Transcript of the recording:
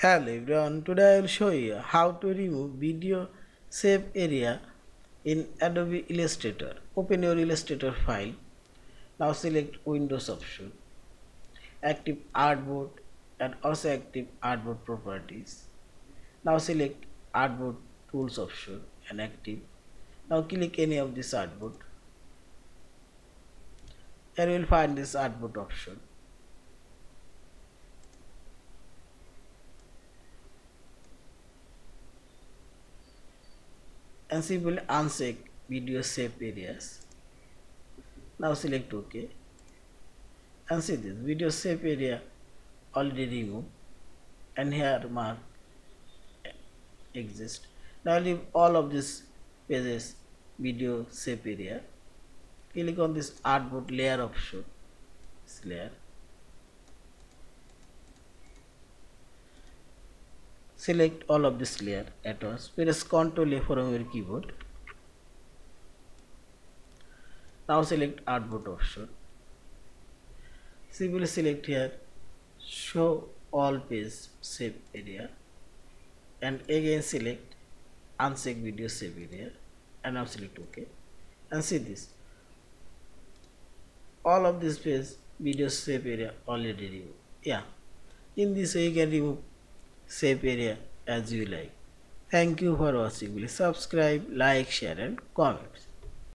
Hello everyone, today I will show you how to remove video safe area in Adobe Illustrator. Open your Illustrator file. Now select Windows option, active artboard and also active artboard properties. Now select artboard tools option and active. Now click any of this artboard. Here you will find this artboard option. And simply uncheck video safe areas. Now select OK and see this video safe area already removed and here mark exist. Now leave all of these pages video safe area. Click on this artboard layer option. This layer. Select all of this layer at once. Press ctrl a from your keyboard. Now select artboard option. Simply select here show all page safe area and again select uncheck video safe area and now select ok. And see this. All of this page video safe area already removed. Yeah. In this way you can remove safe area as you like. Thank you for watching. Please subscribe, like, share and comment.